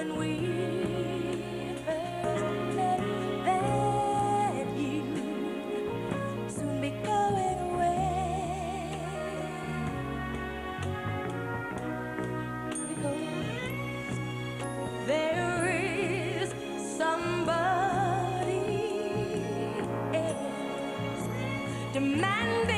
when we first met you soon be going away because there is somebody else demanding.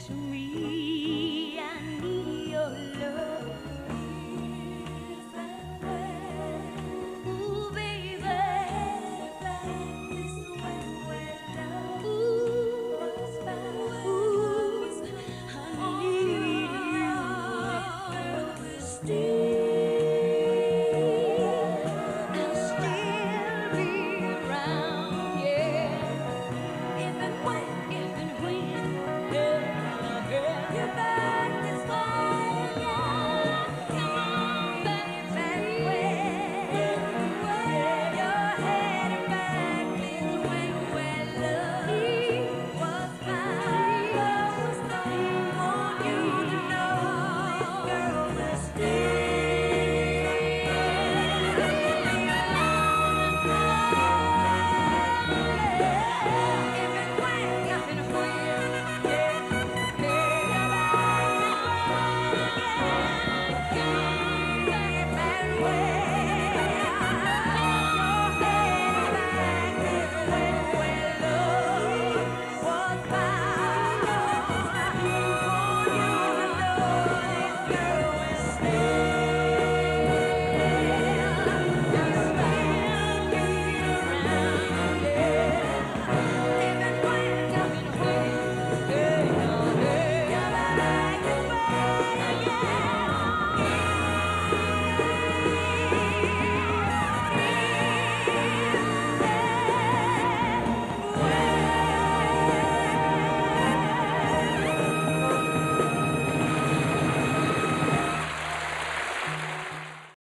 to me.